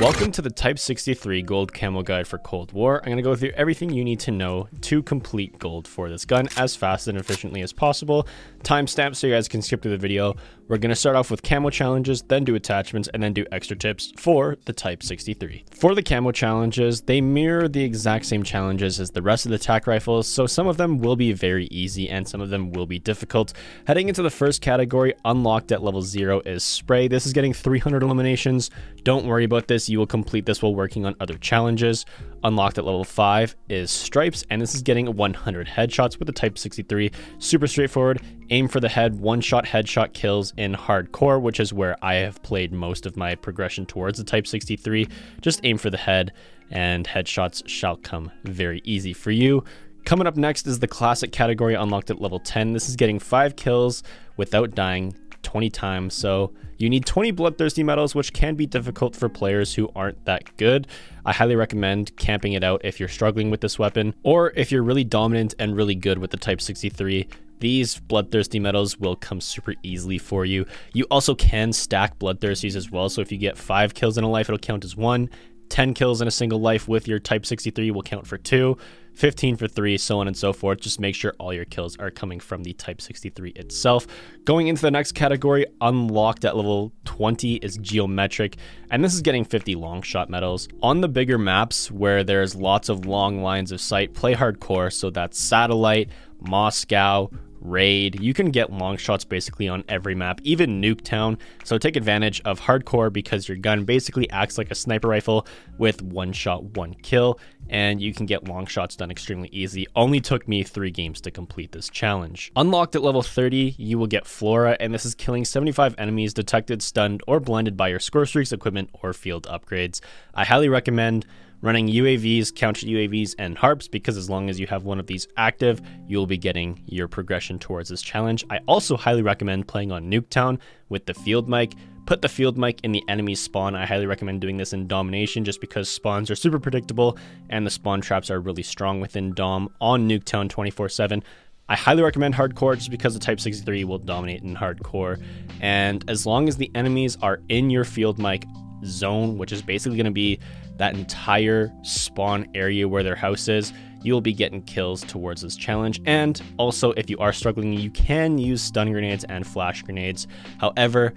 Welcome to the Type 63 Gold Camo Guide for Cold War. I'm going to go through everything you need to know to complete gold for this gun as fast and efficiently as possible. Timestamp so you guys can skip through the video. We're going to start off with camo challenges, then do attachments, and then do extra tips for the Type 63. For the camo challenges, they mirror the exact same challenges as the rest of the TAC rifles, so some of them will be very easy and some of them will be difficult. Heading into the first category, unlocked at level 0 is Spray. This is getting 300 eliminations. Don't worry about this, you will complete this while working on other challenges. Unlocked at level 5 is Stripes, and this is getting 100 headshots with the Type 63. Super straightforward, aim for the head, one-shot headshot kills in hardcore, which is where I have played most of my progression towards the Type 63. Just aim for the head, and headshots shall come very easy for you. Coming up next is the classic category unlocked at level 10. This is getting 5 kills without dying 20 times, so you need 20 Bloodthirsty medals, which can be difficult for players who aren't that good. I highly recommend camping it out if you're struggling with this weapon, or if you're really dominant and really good with the Type 63, these bloodthirsty medals will come super easily for you. You also can stack bloodthirsties as well. So if you get five kills in a life, it'll count as one. 10 kills in a single life with your Type 63 will count for two. 15 for 3, so on and so forth. Just make sure all your kills are coming from the Type 63 itself. Going into the next category, unlocked at level 20 is Geometric, and this is getting 50 long shot medals. On the bigger maps where there's lots of long lines of sight, play hardcore, so that's Satellite, Moscow, raid. You can get long shots basically on every map, even Nuketown. So take advantage of hardcore because your gun basically acts like a sniper rifle with one shot, one kill, and you can get long shots done extremely easy. Only took me three games to complete this challenge. Unlocked at level 30, you will get Flora, and this is killing 75 enemies detected, stunned, or blinded by your score streaks, equipment, or field upgrades. I highly recommend running UAVs, counter UAVs, and harps because as long as you have one of these active, you'll be getting your progression towards this challenge. I also highly recommend playing on Nuketown with the field mic. Put the field mic in the enemy spawn. I highly recommend doing this in Domination just because spawns are super predictable and the spawn traps are really strong within Dom on Nuketown 24 7. I highly recommend hardcore just because the Type 63 will dominate in hardcore. And as long as the enemies are in your field mic zone, which is basically going to be that entire spawn area where their house is, you'll be getting kills towards this challenge. And also, if you are struggling, you can use stun grenades and flash grenades. However,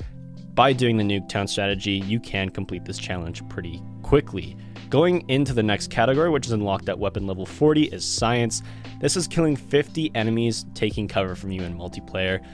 by doing the Nuketown strategy, you can complete this challenge pretty quickly. Going into the next category, which is unlocked at weapon level 40, is Science. This is killing 50 enemies taking cover from you in multiplayer.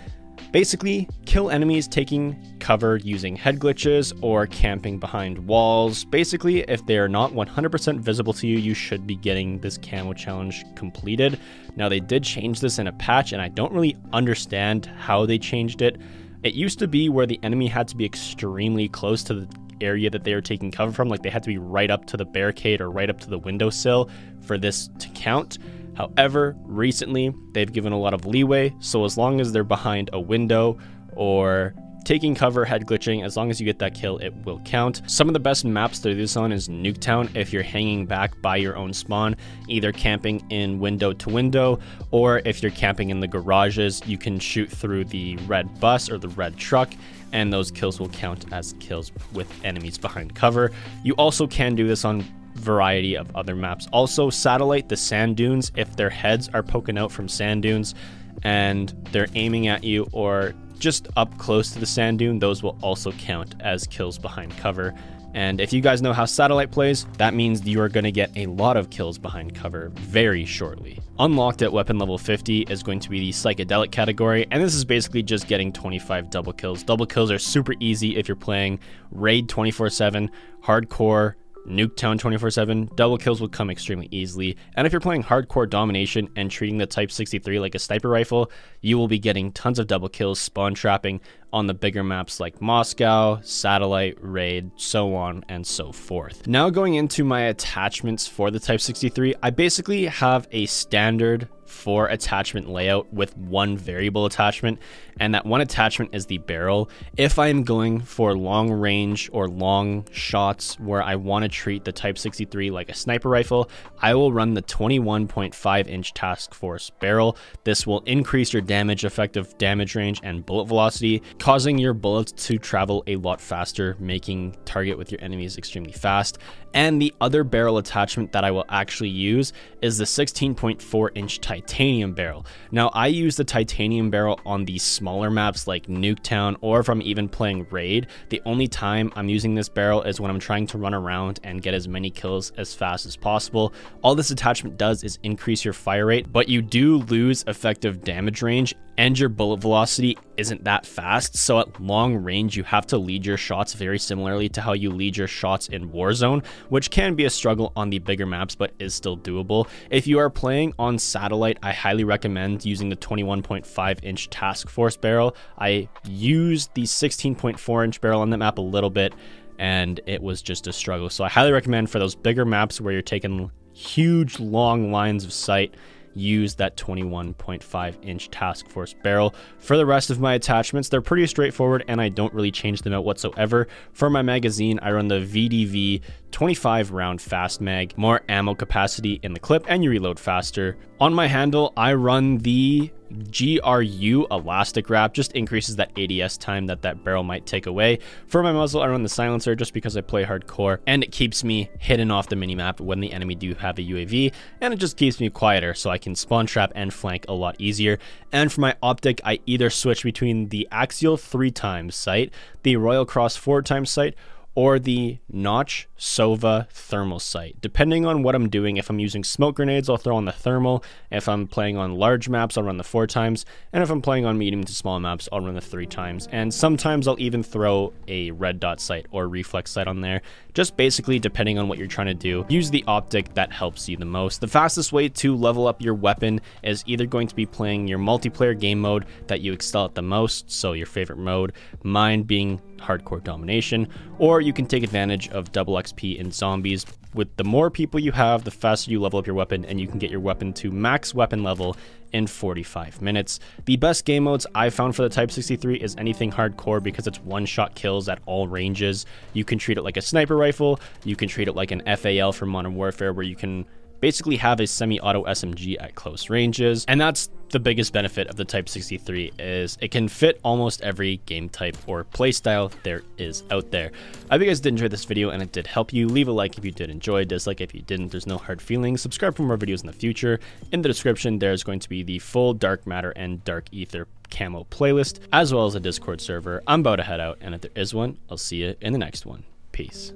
Basically, kill enemies taking cover using head glitches or camping behind walls. Basically, if they are not 100% visible to you, you should be getting this camo challenge completed. Now, they did change this in a patch, and I don't really understand how they changed it. It used to be where the enemy had to be extremely close to the area that they are taking cover from, like they had to be right up to the barricade or right up to the windowsill for this to count. However, recently they've given a lot of leeway, so as long as they're behind a window or taking cover, head glitching, as long as you get that kill, it will count. Some of the best maps to do this on is Nuketown if you're hanging back by your own spawn, either camping in window to window, or if you're camping in the garages, you can shoot through the red bus or the red truck and those kills will count as kills with enemies behind cover. You also can do this on variety of other maps. Also, satellite the sand dunes if their heads are poking out from sand dunes and they're aiming at you or just up close to the sand dune, those will also count as kills behind cover. And if you guys know how Satellite plays, that means you are going to get a lot of kills behind cover very shortly. Unlocked at weapon level 50 is going to be the psychedelic category, and this is basically just getting 25 double kills. Double kills are super easy if you're playing Raid 24 7, Hardcore, Nuketown 24 7, double kills will come extremely easily. And if you're playing hardcore domination and treating the Type 63 like a sniper rifle, you will be getting tons of double kills, spawn trapping on the bigger maps like Moscow, Satellite, Raid, so on and so forth. Now going into my attachments for the Type 63, I basically have a standard for attachment layout with one variable attachment, and that one attachment is the barrel. If I'm going for long range or long shots where I want to treat the Type 63 like a sniper rifle, I will run the 21.5 inch Task Force barrel. This will increase your damage, effective damage range, and bullet velocity. Causing your bullets to travel a lot faster, making target with your enemies extremely fast. And the other barrel attachment that I will actually use is the 16.4 inch titanium barrel. Now I use the titanium barrel on the smaller maps like Nuketown or if I'm even playing Raid. The only time I'm using this barrel is when I'm trying to run around and get as many kills as fast as possible. All this attachment does is increase your fire rate, but you do lose effective damage range and your bullet velocity isn't that fast. So at long range, you have to lead your shots very similarly to how you lead your shots in Warzone, which can be a struggle on the bigger maps, but is still doable. If you are playing on satellite, I highly recommend using the 21.5 inch Task Force barrel. I used the 16.4 inch barrel on that map a little bit and it was just a struggle. So I highly recommend for those bigger maps where you're taking huge long lines of sight use that 21.5 inch task force barrel. For the rest of my attachments, they're pretty straightforward and I don't really change them out whatsoever. For my magazine, I run the VDV 25 round fast mag, more ammo capacity in the clip and you reload faster. On my handle, I run the GRU elastic wrap, just increases that ADS time that that barrel might take away. For my muzzle, I run the silencer just because I play hardcore and it keeps me hidden off the minimap when the enemy do have a UAV and it just keeps me quieter so I can spawn trap and flank a lot easier. And for my optic, I either switch between the axial three times sight, the Royal Cross four times sight, or the Notch Sova thermal sight. Depending on what I'm doing, if I'm using smoke grenades, I'll throw on the thermal. If I'm playing on large maps, I'll run the four times. And if I'm playing on medium to small maps, I'll run the three times. And sometimes I'll even throw a red dot sight or reflex sight on there. Just basically depending on what you're trying to do, use the optic that helps you the most. The fastest way to level up your weapon is either going to be playing your multiplayer game mode that you excel at the most, so your favorite mode, mine being hardcore domination, or you can take advantage of double XP in zombies. With the more people you have, the faster you level up your weapon, and you can get your weapon to max weapon level in 45 minutes. The best game modes I found for the Type 63 is anything hardcore because it's one-shot kills at all ranges. You can treat it like a sniper rifle, you can treat it like an FAL for Modern Warfare where you can basically have a semi-auto SMG at close ranges. And that's the biggest benefit of the Type 63 is it can fit almost every game type or playstyle there is out there. I hope you guys did enjoy this video and it did help you. Leave a like if you did enjoy, dislike if you didn't. There's no hard feelings. Subscribe for more videos in the future. In the description, there's going to be the full Dark Matter and Dark Aether camo playlist, as well as a Discord server. I'm about to head out, and if there is one, I'll see you in the next one. Peace.